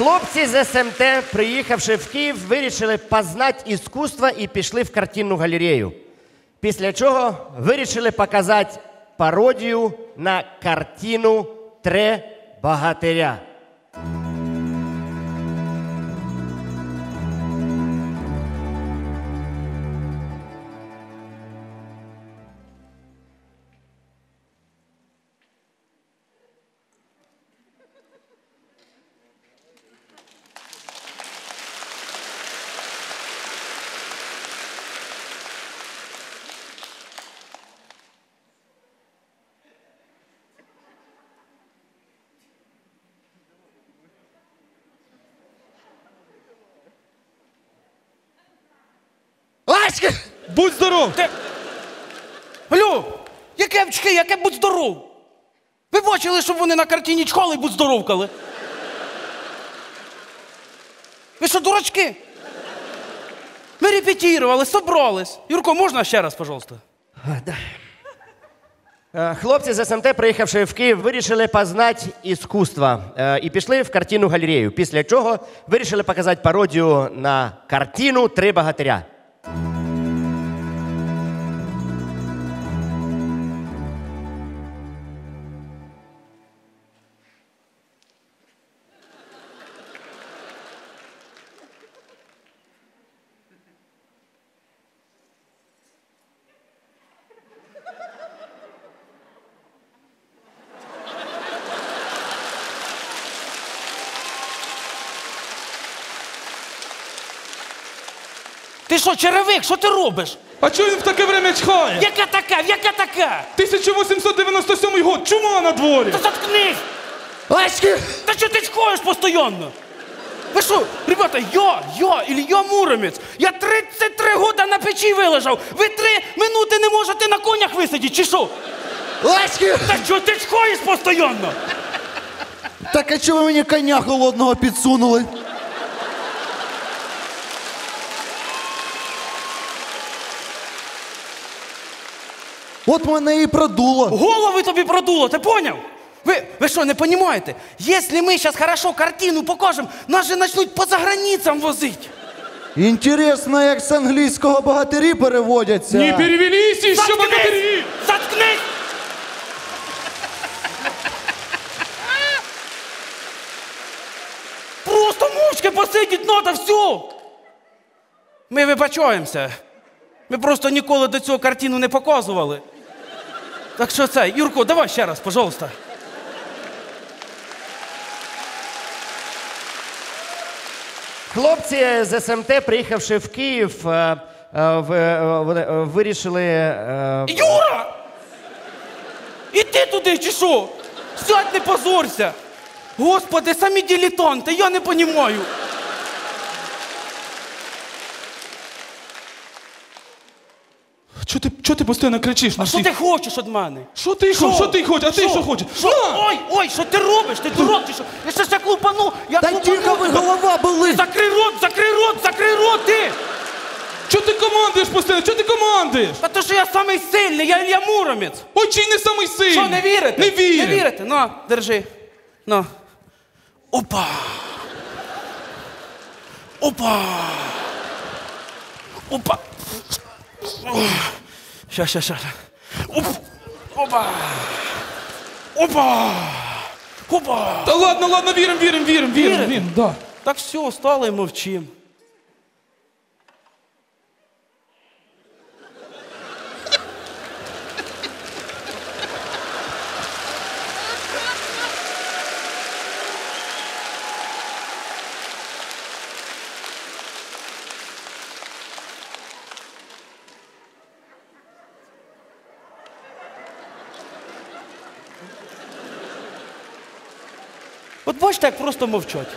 Хлопці з СМТ, приїхавши в Київ, вирішили познати іскусство і пішли в картинну галерею. Після чого вирішили показати пародію на картину Тре богатиря. Ласька! Будь здоров! Ти... Алло! Яке чекай, яке будь здоров? Ви бачили, щоб вони на картині чхали і будь здоровкали? Ви що, дурачки? Ми репетірували, собрались. Юрко, можна ще раз, пожалуйста? Е, Хлопці з СМТ, приїхавши в Київ, вирішили познати іскусство е, і пішли в картинну галерею. Після чого вирішили показати пародію на картину Три богатиря. Ти що, черевик, що ти робиш? А чого він в таке время чхає? Яке таке? Яке таке? 1897 год, чума на дворі! Та заткнись! Ласьки! Та що ти чхаєш постійно? Ви що, ребята, я, я, Ілля Муромець, я 33 года на печі вилежав. Ви три минути не можете на конях висидіти, чи що? Ласьки! Та що ти чхаєш постійно? Так а чого ви мені коня холодного підсунули? От мене і продуло. Голови тобі продуло, ти поняв? Ви, ви що, не розумієте? Якщо ми зараз хорошо картину покажемо, нас же почнуть по заграницям возити. Інтересно, як з англійського богатирі переводяться. Не перевелись еще богатыри! Заткнись! Просто мовчки посидіть надо, все. Ми вибачаємося. Ми просто ніколи до цього картину не показували. Так що це, Юрко, давай ще раз, пожалуйста. Хлопці з СМТ, приїхавши в Київ, е, е, в- е, вони, е, вирішили. е, Юра! І ти туди чи що? Сядь, не позорся. Господи, самі дилетанти, я не розумію. Чого ти, чого ти постійно кричиш на А що всіх? ти хочеш від мене? Що ти хочеш? Що ти хочеш? А ти що хочеш? Що? На! Ой, ой, що ти робиш? Ти дурак, ти що? Я ще ще клупану. Я Та тихо ви тебе. голова були. Закрий рот, закрий рот, закрий рот, ти! Чого ти командуєш постійно? Чого ти командуєш? А то що я самий сильний, я Ілля Муромець. Ой, чи не самий сильний? Що, не вірите? Не вірю. Не вірите? На, держи. На. Опа. Опа. Опа. Ща, ща, сейчас. Оп. Опа. Опа. Опа. Та ладно, ладно, віримо, віримо, віримо, віримо. Вірите? вірим, да. Так все, стали і мовчим. От бачите, як просто мовчать.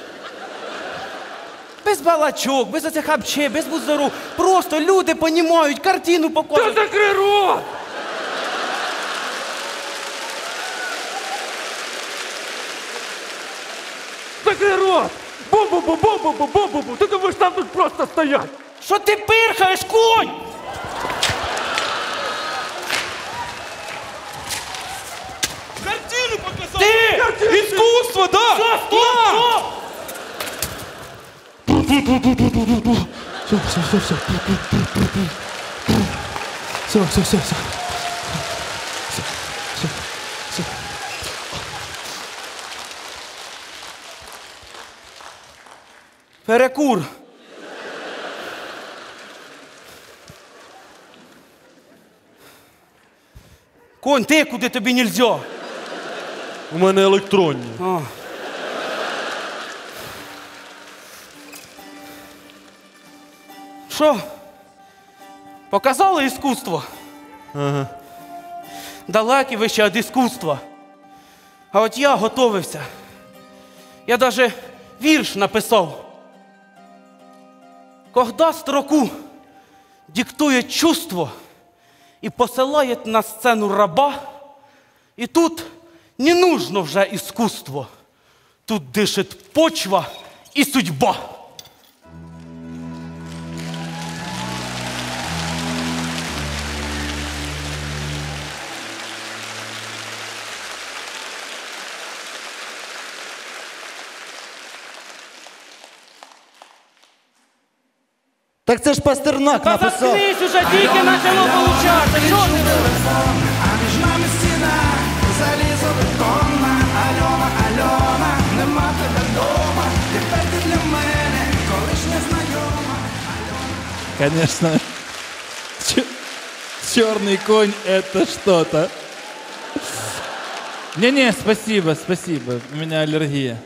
Без балачок, без оцих хапче, без бузору. Просто люди понімають, картину показують. Та закрий рот! Закрий рот! Бу-бу-бу-бу-бу-бу-бу-бу! Ти думаєш, там тут просто стоять? Що ти пирхаєш, конь? Картину показав! Ти! Іскусство, да! Стоп, стоп, На! стоп! Все, все, все, все. Все, все, все, все. Перекур. Конь, ти куди тобі нельзя? У мене електронні. Що? Показали іскусство? Ага. Далекі ви ще від іскусства. А от я готовився. Я даже вірш написав. Когда строку диктує чувство і посилає на сцену раба, і тут не нужно вже іскусство. Тут дишить почва і судьба. Так це ж Пастернак Та написав. заткнись уже тільки почало получати. Що ти робиш? Конечно. Черный конь это что-то. Не-не, спасибо, спасибо. У меня аллергия.